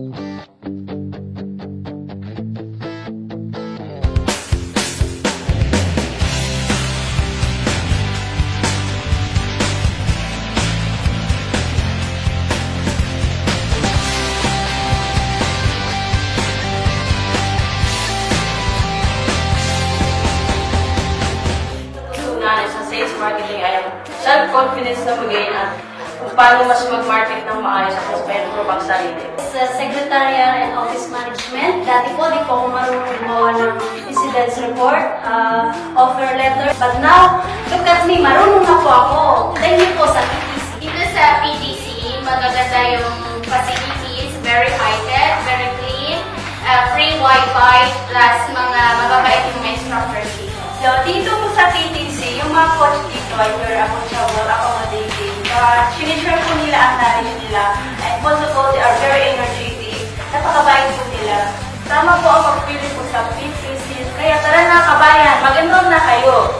Una, sa sales marketing ay ang self-confidence na mag-gain at kung paano mas mag-market ng maayos at mas may improve sarili. Sa secretarial and office management, dati po di po ako marunong gumawa ng incidents report, uh, offer letter. But now, look at me, marunong na po ako. Thank you po sa PTC. Dito sa PDC, magaganda yung facilities, very high-tech, very clean, uh, free wifi, plus mga mababait yung mga instructors dito. So, dito po sa PTC, yung mga coach dito ay very approachable, accommodating. Uh, sinishare po nila ang knowledge nila. And also po, they are very energetic. Napakabait po nila. Tama po ang pagpili po sa PTC. Kaya tara na, kabayan, mag-enroll na kayo.